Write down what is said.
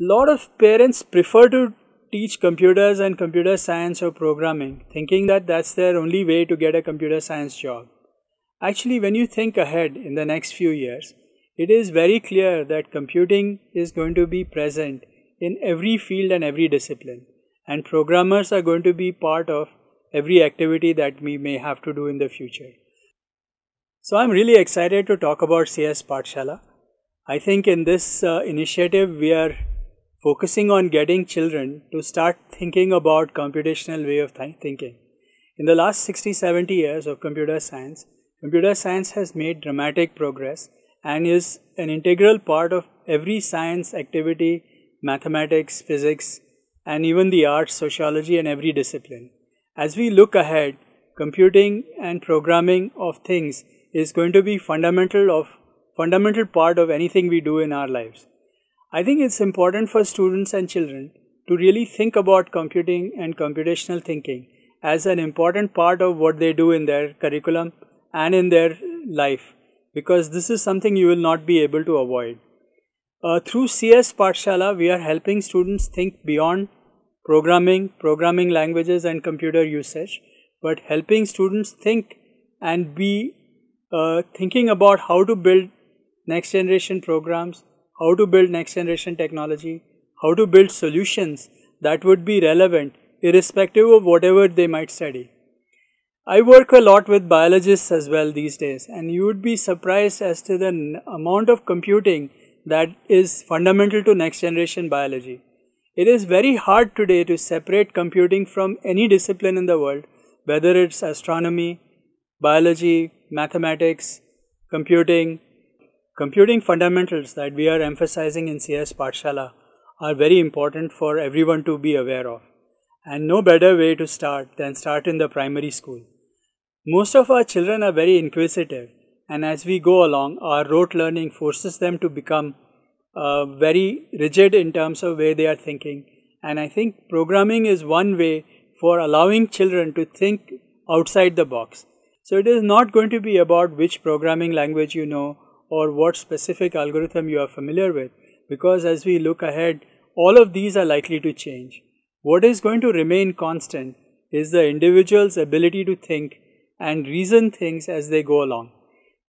lot of parents prefer to teach computers and computer science or programming, thinking that that's their only way to get a computer science job. Actually, when you think ahead in the next few years, it is very clear that computing is going to be present in every field and every discipline, and programmers are going to be part of every activity that we may have to do in the future. So, I'm really excited to talk about CS Pathshala. I think in this uh, initiative, we are focusing on getting children to start thinking about computational way of th thinking. In the last 60 70 years of computer science, computer science has made dramatic progress and is an integral part of every science activity, mathematics, physics, and even the arts, sociology, and every discipline. As we look ahead, computing and programming of things is going to be fundamental of fundamental part of anything we do in our lives. I think it's important for students and children to really think about computing and computational thinking as an important part of what they do in their curriculum and in their life because this is something you will not be able to avoid. Uh, through CS Pathshala, we are helping students think beyond programming, programming languages, and computer usage, but helping students think and be uh, thinking about how to build next generation programs, how to build next generation technology, how to build solutions that would be relevant irrespective of whatever they might study. I work a lot with biologists as well these days, and you would be surprised as to the amount of computing that is fundamental to next generation biology. It is very hard today to separate computing from any discipline in the world, whether it's astronomy, biology, mathematics, computing, Computing fundamentals that we are emphasizing in CS Pathshala are very important for everyone to be aware of. And no better way to start than start in the primary school. Most of our children are very inquisitive and as we go along, our rote learning forces them to become uh, very rigid in terms of way they are thinking. And I think programming is one way for allowing children to think outside the box. So it is not going to be about which programming language you know or what specific algorithm you are familiar with because as we look ahead, all of these are likely to change. What is going to remain constant is the individual's ability to think and reason things as they go along.